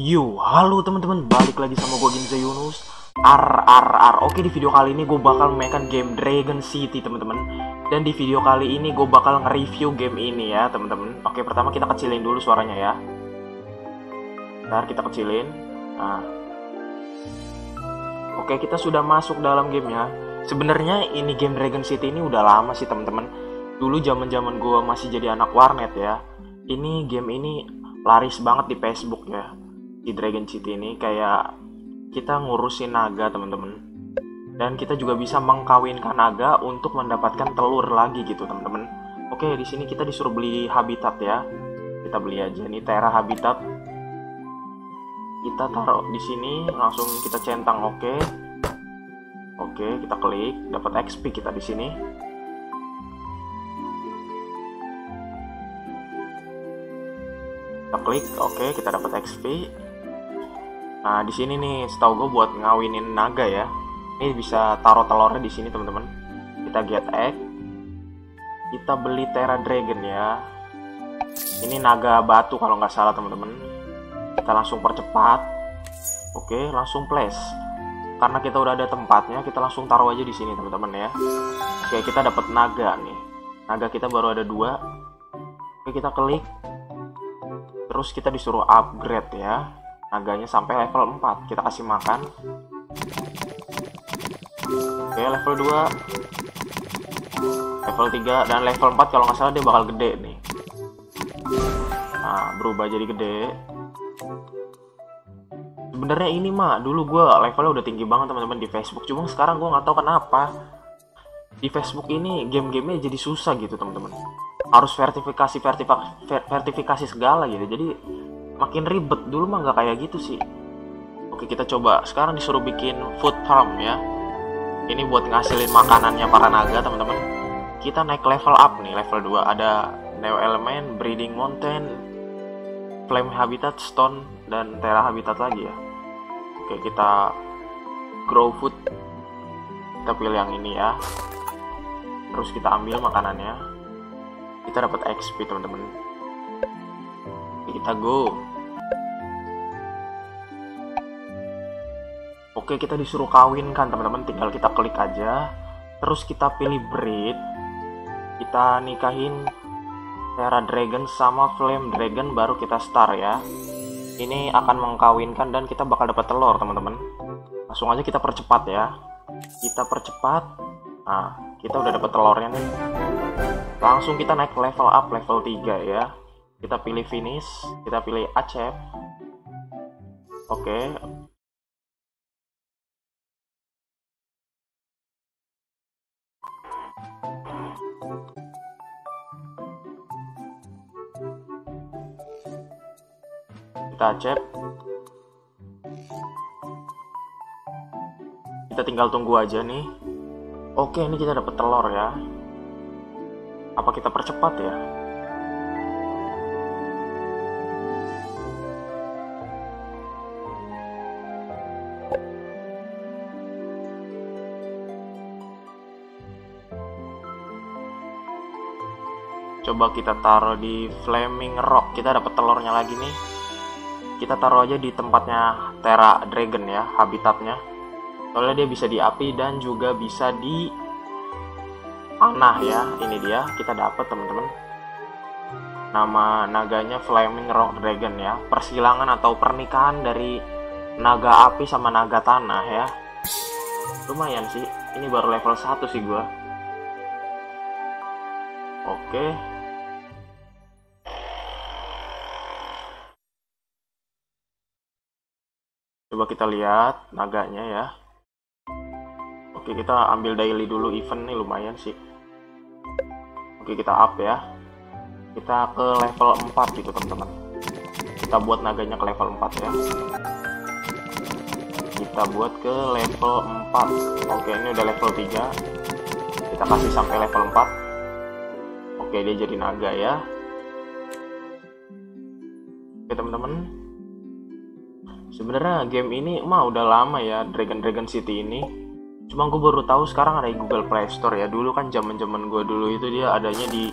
Yo, halo teman-teman, balik lagi sama gue Ginza Yunus RRR Oke, di video kali ini gue bakal memainkan game Dragon City, teman-teman. Dan di video kali ini gue bakal nge-review game ini ya, teman-teman. Oke, pertama kita kecilin dulu suaranya ya. Ntar kita kecilin. Nah. Oke, kita sudah masuk dalam game ya. Sebenarnya ini game Dragon City ini udah lama sih, teman-teman. Dulu zaman-zaman gue masih jadi anak warnet ya. Ini game ini laris banget di Facebook ya di Dragon City ini kayak kita ngurusin naga teman-teman. Dan kita juga bisa mengkawinkan naga untuk mendapatkan telur lagi gitu teman-teman. Oke di sini kita disuruh beli habitat ya. Kita beli aja ini Terra habitat. Kita taruh di sini langsung kita centang oke. Oke kita klik dapat XP kita di sini. Kita klik oke kita dapat XP Nah, di sini nih, setahu gue buat ngawinin naga ya. Ini bisa taruh telurnya di sini, teman-teman. Kita get egg. Kita beli Terra Dragon ya. Ini naga batu kalau nggak salah, teman-teman. Kita langsung percepat. Oke, langsung place. Karena kita udah ada tempatnya, kita langsung taruh aja di sini, teman-teman ya. Oke, kita dapat naga nih. Naga kita baru ada dua. Oke, kita klik. Terus kita disuruh upgrade ya naganya sampai level 4 kita kasih makan. Oke level 2 level 3 dan level 4 kalau nggak salah dia bakal gede nih. Nah berubah jadi gede. Sebenarnya ini mah dulu gue levelnya udah tinggi banget teman-teman di Facebook. Cuma sekarang gue nggak tahu kenapa di Facebook ini game-gamenya jadi susah gitu teman-teman. Harus verifikasi verifikasi verifikasi segala gitu. Jadi makin ribet. Dulu mah nggak kayak gitu sih. Oke kita coba sekarang disuruh bikin food farm ya. Ini buat ngasilin makanannya para naga teman-teman. Kita naik level up nih level 2 ada Neo Element, Breeding Mountain, Flame Habitat, Stone, dan Terra Habitat lagi ya. Oke kita grow food. Kita pilih yang ini ya. Terus kita ambil makanannya. Kita dapat XP teman-teman kita go. Oke kita disuruh kawinkan teman-teman. Tinggal kita klik aja. Terus kita pilih breed. Kita nikahin Terra Dragon sama Flame Dragon baru kita start ya. Ini akan mengkawinkan dan kita bakal dapat telur teman-teman. Langsung aja kita percepat ya. Kita percepat. Nah kita udah dapat telurnya nih. Langsung kita naik level up level 3 ya kita pilih finish kita pilih accept oke. Kita accept kita tinggal tunggu aja nih. Oke ini kita dapat telur ya. Apa kita percepat ya coba kita taruh di flaming rock. Kita dapat telurnya lagi nih. Kita taruh aja di tempatnya Terra Dragon ya habitatnya. Soalnya dia bisa di api dan juga bisa di panah ya. Ini dia kita dapat teman-teman. Nama naganya Flaming Rock Dragon ya. Persilangan atau pernikahan dari naga api sama naga tanah ya. Lumayan sih. Ini baru level 1 sih gua. Oke. Coba kita lihat naganya ya. Oke, kita ambil daily dulu event nih lumayan sih. Oke, kita up ya. Kita ke level 4 gitu, teman-teman. Kita buat naganya ke level 4 ya. Kita buat ke level 4. Oke, ini udah level 3. Kita kasih sampai level 4 Oke, dia jadi naga ya. Oke, teman-teman. Sebenarnya game ini mah udah lama ya Dragon Dragon City ini. Cuma gue baru tahu sekarang ada di Google Play Store ya. Dulu kan zaman-zaman gue dulu itu dia adanya di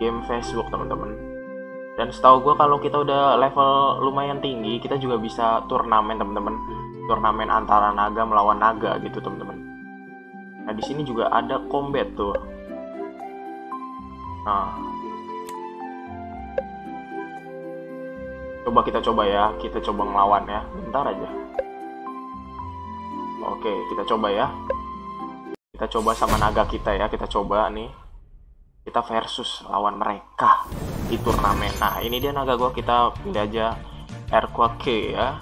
game Facebook, teman-teman. dan setahu gue kalau kita udah level lumayan tinggi kita juga bisa turnamen teman-teman turnamen antara naga melawan naga gitu teman-teman nah di sini juga ada combat tuh nah coba kita coba ya kita coba ngelawan ya. Bentar aja. Oke kita coba ya. Kita coba sama naga kita ya kita coba nih. Kita versus lawan mereka di turnamen. Nah ini dia naga gua kita pilih aja Erquake ya.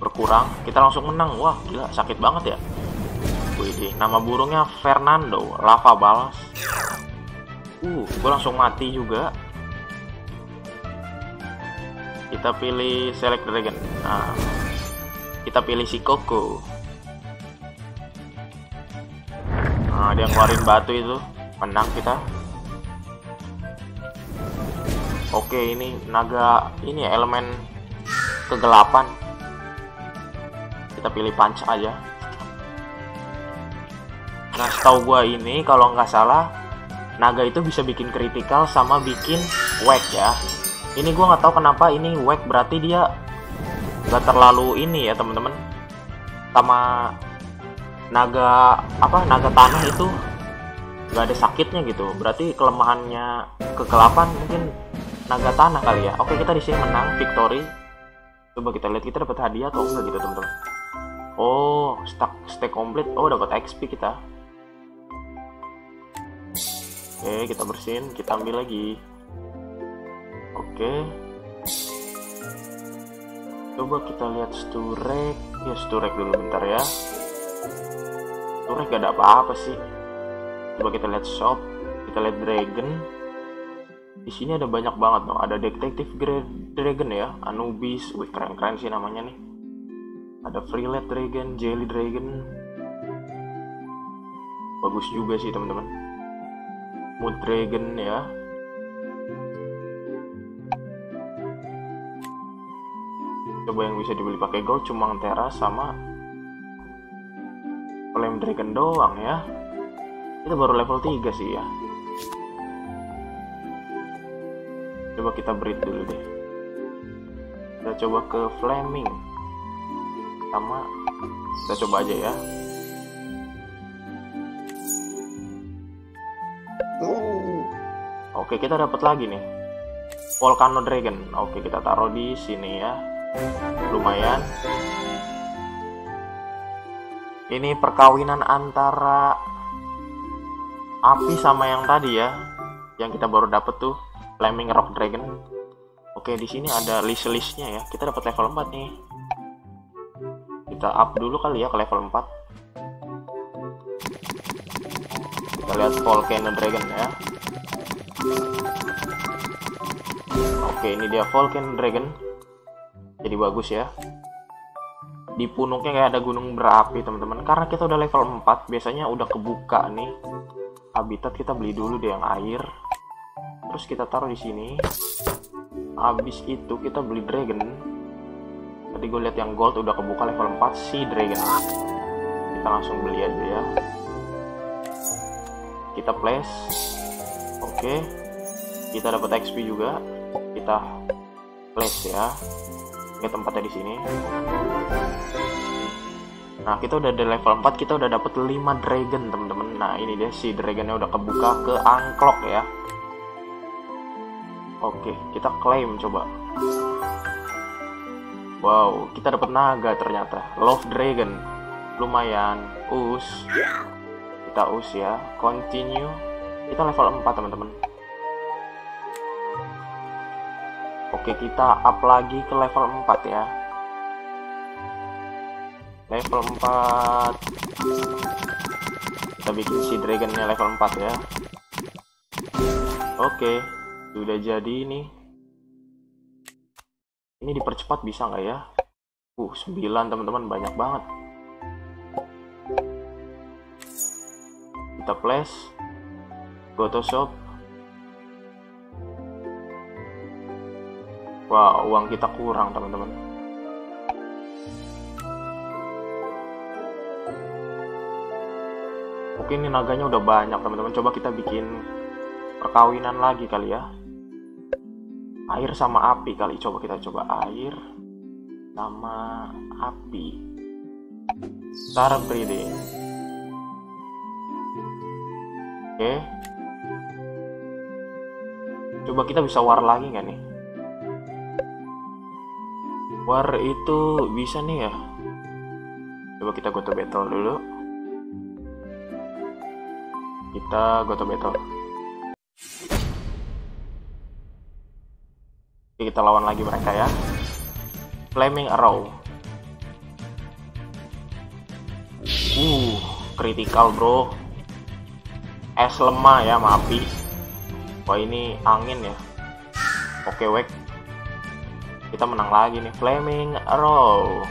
Berkurang kita langsung menang. Wah gila sakit banget ya. Wih, nama burungnya Fernando Lava Balas. Uh gue langsung mati juga kita pilih select dragon nah kita pilih si Koko Nah, dia ngeluarin batu itu. Menang kita. Oke, ini naga ini elemen kegelapan. Kita pilih punch aja. Nah, setahu gua ini kalau nggak salah naga itu bisa bikin kritikal sama bikin whack ya. Ini gua nggak tahu kenapa ini whack berarti dia nggak terlalu ini ya teman-teman. Sama naga apa naga tanah itu nggak ada sakitnya gitu. Berarti kelemahannya kegelapan mungkin naga tanah kali ya. Oke kita di sini menang victory. Coba kita lihat kita dapat hadiah atau enggak gitu teman-teman. Oh stack stack komplit. Oh dapat XP kita. Oke kita bersihin kita ambil lagi oke coba kita lihat sturek ya sturek dulu bentar ya Turek gak ada apa-apa sih. Coba kita lihat shop, kita lihat dragon. Di sini ada banyak banget dong. Ada detektif dragon ya, Anubis, wih keren-keren sih namanya nih. Ada freelet dragon, jelly dragon. Bagus juga sih teman-teman. Mood dragon ya. Coba yang bisa dibeli pakai gold cuma Tera sama Flame Dragon doang ya. Kita baru level 3 sih ya. Coba kita breed dulu deh. Kita coba ke Flaming. Sama Kita coba aja ya. Oke kita dapat lagi nih. Volcano Dragon. Oke kita taruh di sini ya Lumayan. Ini perkawinan antara api sama yang tadi ya yang kita baru dapet tuh Flaming Rock Dragon. Oke di sini ada list listnya ya. Kita dapat level 4 nih. Kita up dulu kali ya ke level 4 kita lihat Volcano Dragon ya. Oke ini dia Volcano Dragon jadi bagus ya. Di punuknya kayak ada gunung berapi teman-teman. Karena kita udah level 4 biasanya udah kebuka nih. Habitat kita beli dulu deh yang air. Terus kita taruh di sini. Habis itu kita beli dragon. Tadi gue lihat yang gold udah kebuka level 4 si dragon. Kita langsung beli aja ya. Kita place. Oke. Kita dapat XP juga. Kita place ya ke tempatnya di sini Nah, kita udah di level 4, kita udah dapet 5 dragon, temen-temen. Nah, ini dia si dragonnya udah kebuka ke angklok ya. Oke, kita claim coba. Wow, kita dapet naga ternyata. Love dragon. Lumayan. Us. Kita us ya. Continue. Kita level 4, teman-teman. Oke, kita up lagi ke level 4 ya. Level 4 kita bikin si dragonnya level 4 ya. Oke sudah jadi ini. Ini dipercepat bisa nggak ya? Uh 9 teman-teman banyak banget. Kita place Photoshop wah uang kita kurang teman-teman. Oke ini naganya udah banyak teman-teman. Coba kita bikin perkawinan lagi kali ya. Air sama api kali. Coba kita coba air sama api. Start breathing oke. Coba kita bisa war lagi nggak nih war itu bisa nih ya? Coba kita go to battle dulu. Kita go to battle. Kita lawan lagi mereka ya. Flaming arrow. Uh critical bro. Es lemah ya maapi wah ini angin ya. Oke wek kita menang lagi nih. Flaming arrow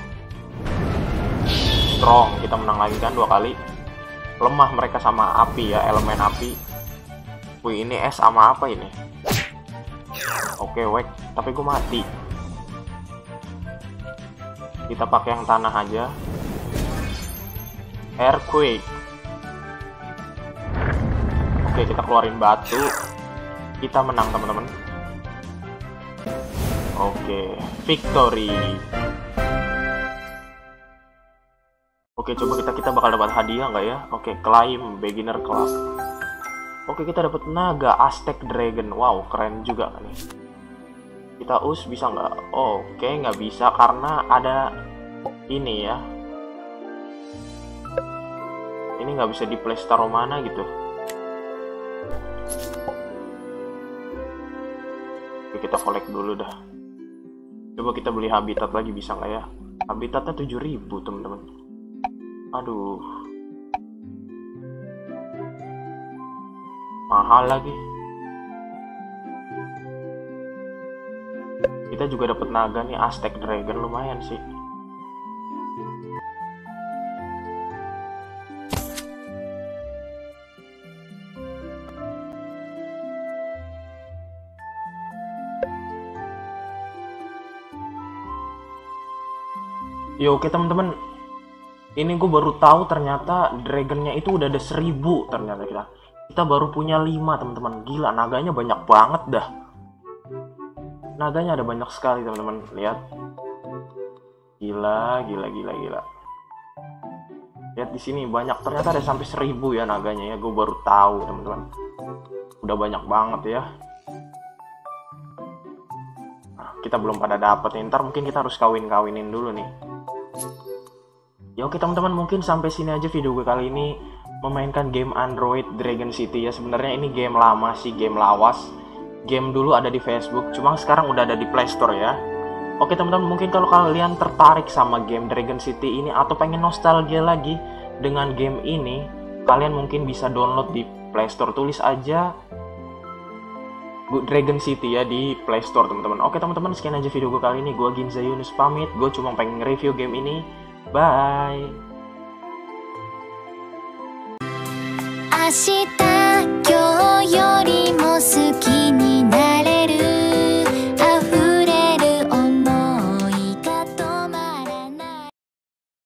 strong kita menang lagi kan dua kali. Lemah mereka sama api ya elemen api. Wih ini es sama apa ini? Oke wek. Tapi gue mati. Kita pakai yang tanah aja. Earthquake. Oke kita keluarin batu. Kita menang teman-teman oke victory Oke, coba kita kita bakal dapat hadiah nggak ya? Oke, climb beginner class. Oke, kita dapat naga Aztec Dragon. Wow, keren juga nih. Kita us bisa nggak? Oke, nggak bisa karena ada ini ya. Ini nggak bisa di playstore mana gitu. Oke, kita collect dulu dah. Coba kita beli habitat lagi bisa nggak ya? Habitatnya 7000 teman-teman. Aduh. Mahal lagi. Kita juga dapat naga nih Aztec Dragon lumayan sih. Yo, oke teman-teman, ini gue baru tahu ternyata dragonnya itu udah ada seribu ternyata kita. Kita baru punya lima teman-teman. Gila naganya banyak banget dah. Naganya ada banyak sekali teman-teman. Lihat. Gila gila gila gila. Lihat di sini banyak. Ternyata ada sampai seribu ya naganya ya. Gue baru tahu teman-teman. Udah banyak banget ya. Nah, kita belum pada dapet nih. Ntar mungkin kita harus kawin-kawinin dulu nih Ya oke teman-teman mungkin sampai sini aja video gue kali ini memainkan game Android Dragon City. Ya sebenarnya ini game lama sih game lawas. Game dulu ada di Facebook cuma sekarang udah ada di Play Store ya. Oke teman-teman mungkin kalau kalian tertarik sama game Dragon City ini atau pengen nostalgia lagi dengan game ini kalian mungkin bisa download di Play Store. Tulis aja Dragon City ya di Play Store teman-teman. Oke teman-teman sekian aja video gue kali ini. Gue Ginza Yunus pamit. Gue cuma pengen review game ini Bye. 明日